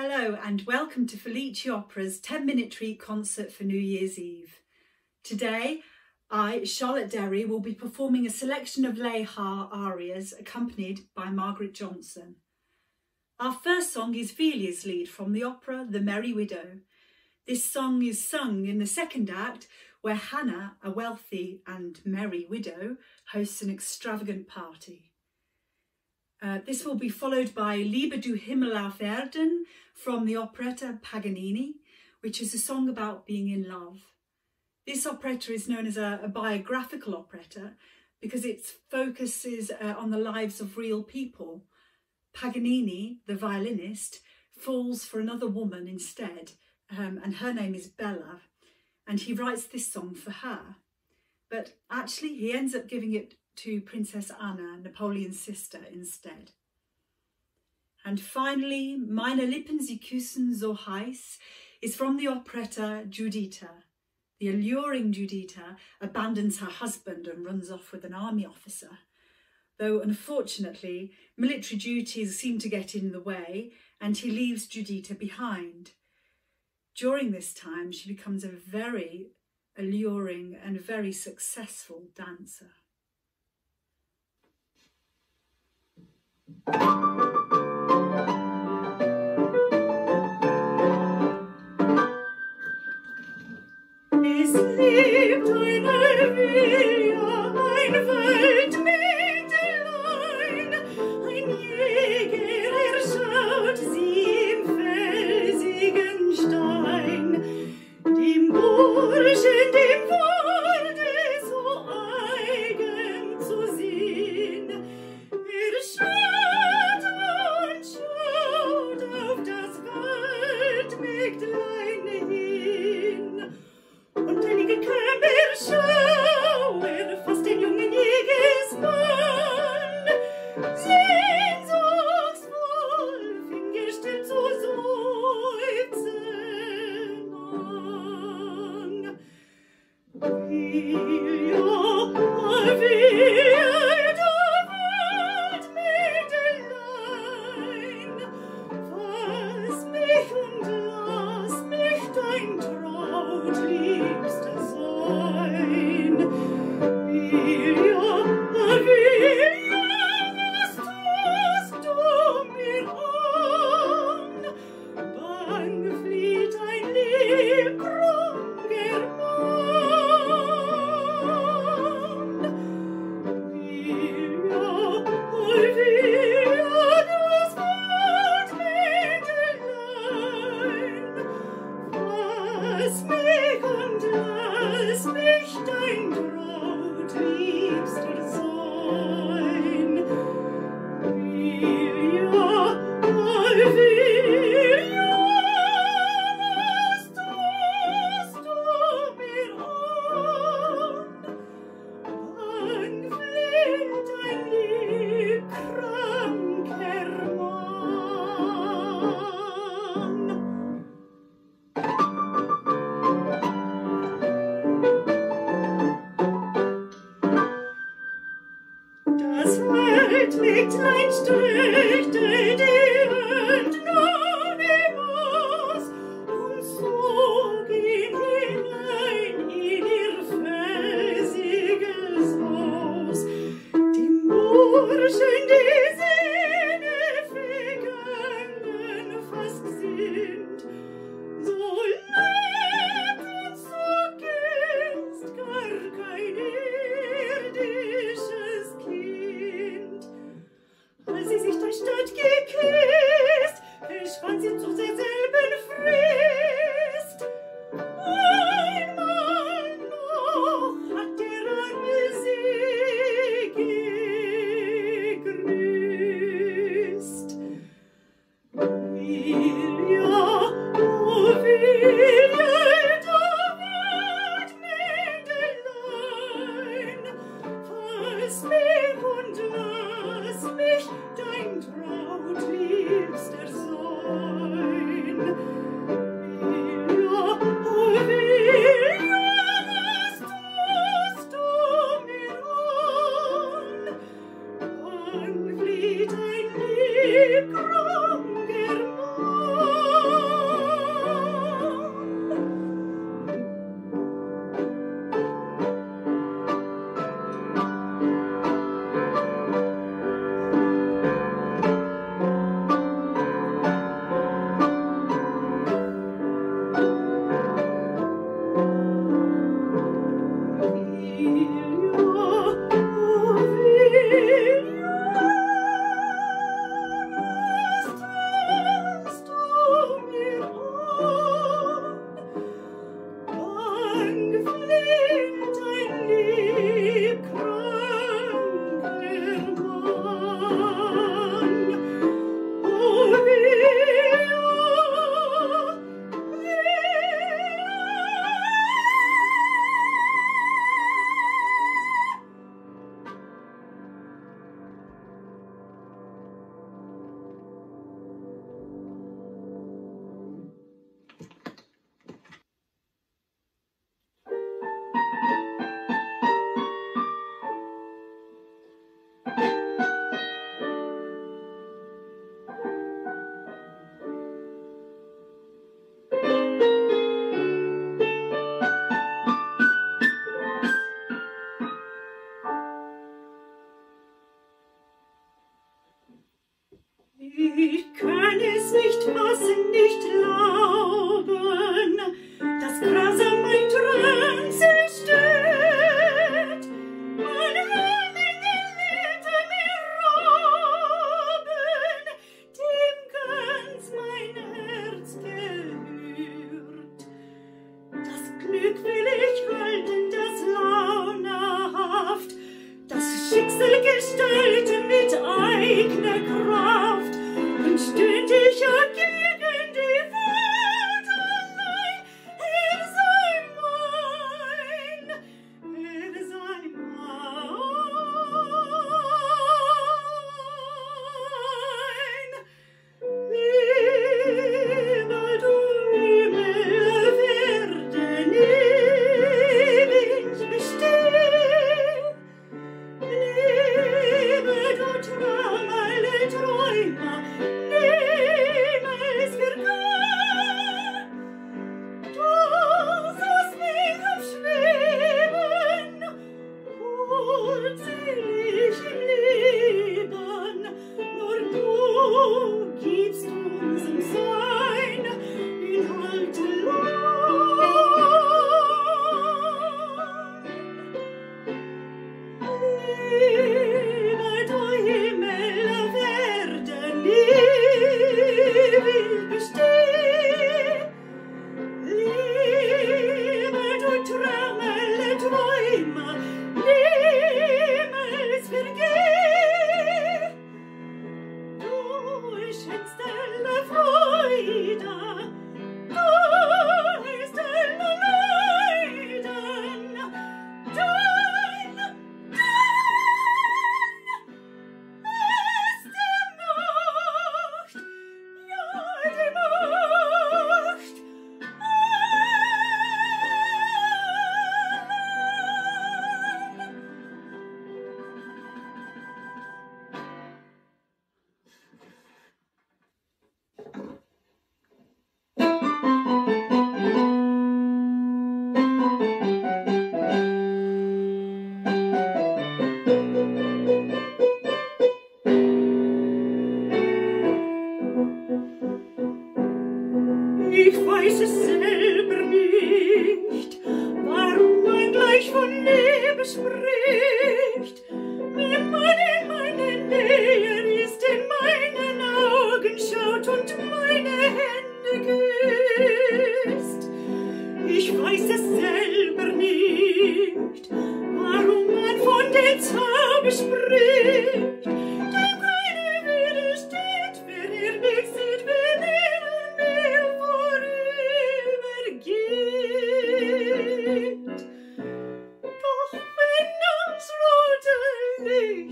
Hello and welcome to Felici Opera's 10 minute treat concert for New Year's Eve. Today, I, Charlotte Derry, will be performing a selection of Lehar arias accompanied by Margaret Johnson. Our first song is Vilia's Lied from the opera The Merry Widow. This song is sung in the second act where Hannah, a wealthy and merry widow, hosts an extravagant party. Uh, this will be followed by Liebe du Himmel auf Erden from the operetta Paganini, which is a song about being in love. This operetta is known as a, a biographical operetta because it focuses uh, on the lives of real people. Paganini, the violinist, falls for another woman instead, um, and her name is Bella, and he writes this song for her. But actually, he ends up giving it to Princess Anna, Napoleon's sister, instead. And finally, Meine Lippen sie küssen so heiß is from the operetta Giuditta. The alluring Giuditta abandons her husband and runs off with an army officer. Though unfortunately, military duties seem to get in the way and he leaves Giuditta behind. During this time, she becomes a very alluring and very successful dancer. Es lebt eine Villa, ein Waldmägdelein, ein Jäger, er sie im felsigen Stein, dem Burschen, streckte die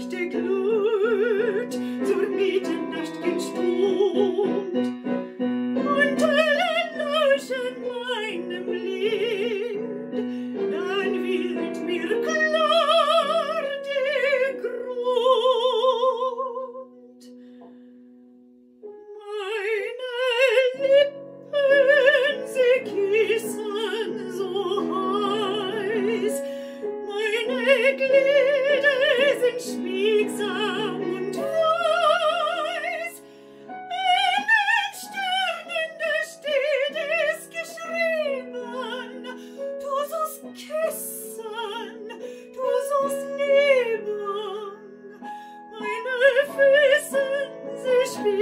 していける。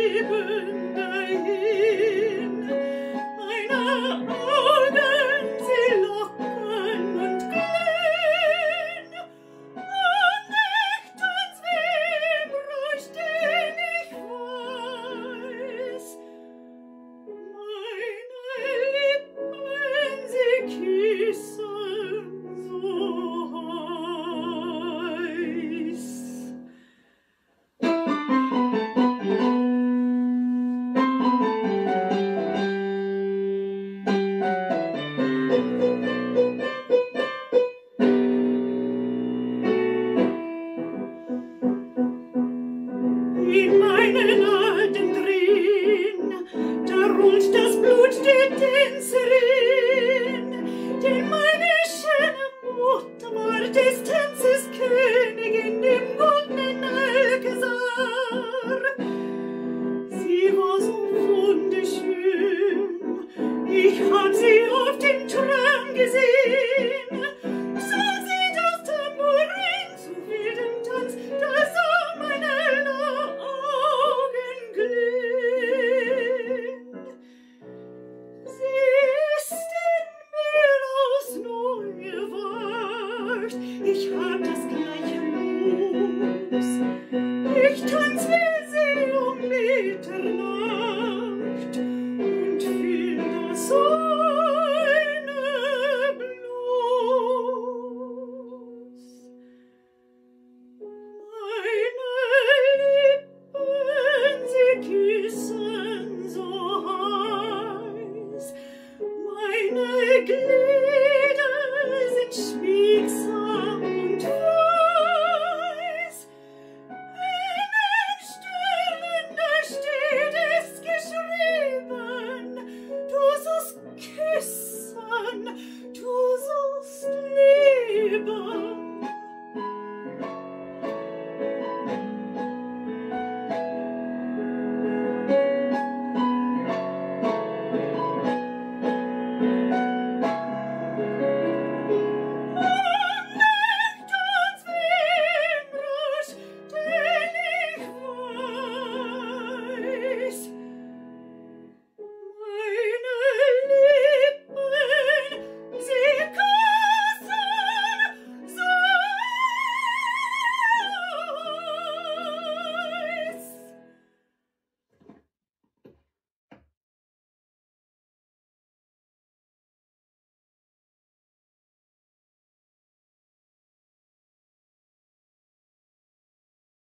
Even.